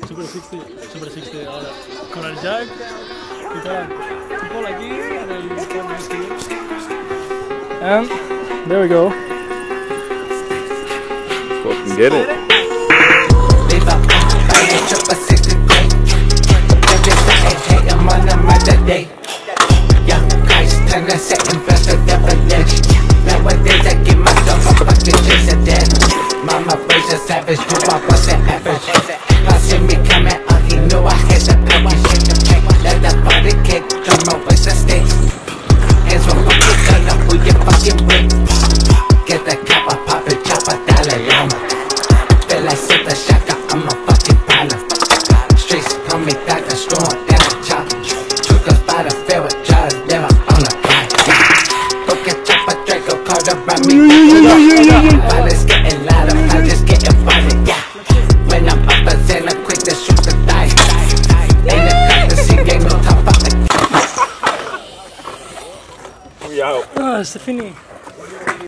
Super 60, Super 60 ahora. Con el jack y tal. Tipo aquí en el And there we go. Fucking get it. Leave up, I ain't triple sixty great. Every day, hey, I'm on another day. Young Christ, turn the second best of definition. Nowadays, I give myself a fucking chase of dead. Mama raised a savage, knew I wasn't average. I see me coming out, he knew I had the package. Let the body kick, drum over the stage. Hands from fucking gun up, who you fucking with? Get the copper, pop it, chop a Dalai Lama. Feel like the shaka, I'm a fucking pilot. Streets call me Dr. Storm, down the chop. Took us by the fair with Charles, never on a ride. Get chopper, Draco, called around me. Violence getting louder, me. Oh, Stephanie.